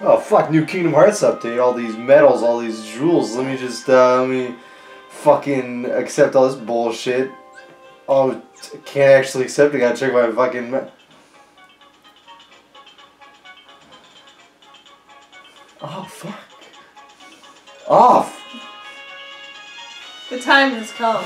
Oh fuck! New Kingdom Hearts update. All these medals, all these jewels. Let me just uh, let me fucking accept all this bullshit. Oh, can't actually accept it. Gotta check my fucking. Oh fuck! Off. The time has come.